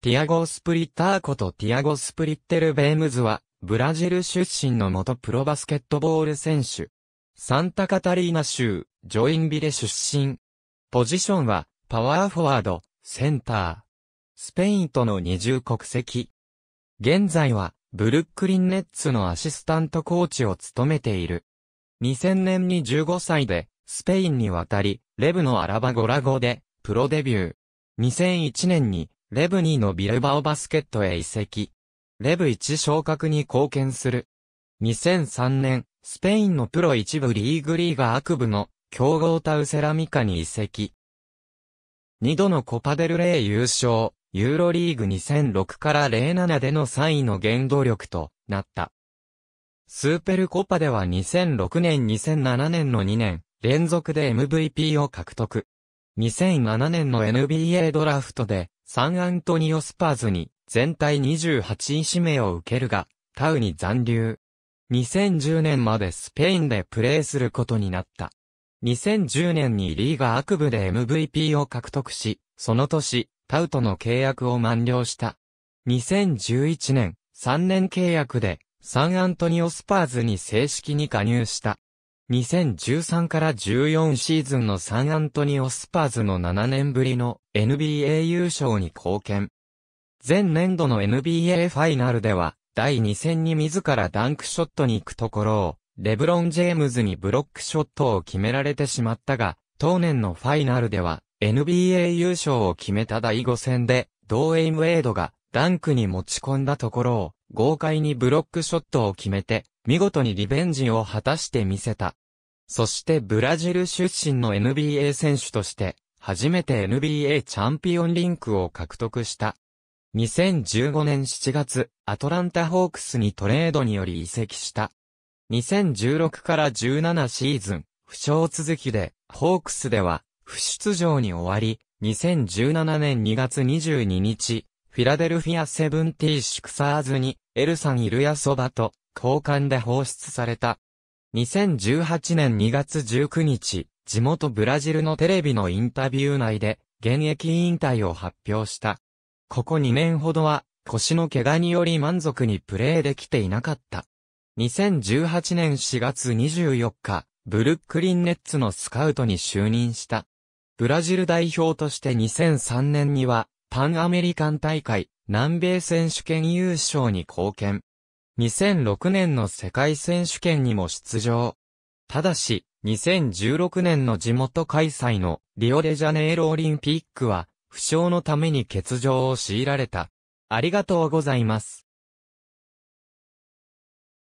ティアゴ・スプリッターことティアゴ・スプリッテル・ベームズは、ブラジル出身の元プロバスケットボール選手。サンタカタリーナ州、ジョインビレ出身。ポジションは、パワーフォワード、センター。スペインとの二重国籍。現在は、ブルックリンネッツのアシスタントコーチを務めている。2000年に15歳で、スペインに渡り、レブのアラバゴラゴで、プロデビュー。2001年に、レブ2のビルバオバスケットへ移籍。レブ1昇格に貢献する。2003年、スペインのプロ一部リーグリーガーク部の強豪タウセラミカに移籍。2度のコパデルレイ優勝、ユーロリーグ2006から07での3位の原動力となった。スーペルコパでは2006年2007年の2年、連続で MVP を獲得。2007年の NBA ドラフトで、サンアントニオスパーズに全体28位指名を受けるが、タウに残留。2010年までスペインでプレーすることになった。2010年にリーガーク部で MVP を獲得し、その年、タウとの契約を満了した。2011年、3年契約で、サンアントニオスパーズに正式に加入した。2013から14シーズンのサンアントニオスパーズの7年ぶりの NBA 優勝に貢献。前年度の NBA ファイナルでは、第2戦に自らダンクショットに行くところを、レブロン・ジェームズにブロックショットを決められてしまったが、当年のファイナルでは、NBA 優勝を決めた第5戦で、ドーエイム・エイドがダンクに持ち込んだところを、豪快にブロックショットを決めて、見事にリベンジを果たしてみせた。そしてブラジル出身の NBA 選手として、初めて NBA チャンピオンリングを獲得した。2015年7月、アトランタホークスにトレードにより移籍した。2016から17シーズン、負傷続きで、ホークスでは、不出場に終わり、2017年2月22日、フィラデルフィアセブンティーシクサーズに、エルサン・イルヤソバと、交換で放出された。2018年2月19日、地元ブラジルのテレビのインタビュー内で、現役引退を発表した。ここ2年ほどは、腰の怪我により満足にプレーできていなかった。2018年4月24日、ブルックリンネッツのスカウトに就任した。ブラジル代表として2003年には、パンアメリカン大会、南米選手権優勝に貢献。2006年の世界選手権にも出場。ただし、2016年の地元開催のリオデジャネイロオリンピックは、負傷のために欠場を強いられた。ありがとうございます。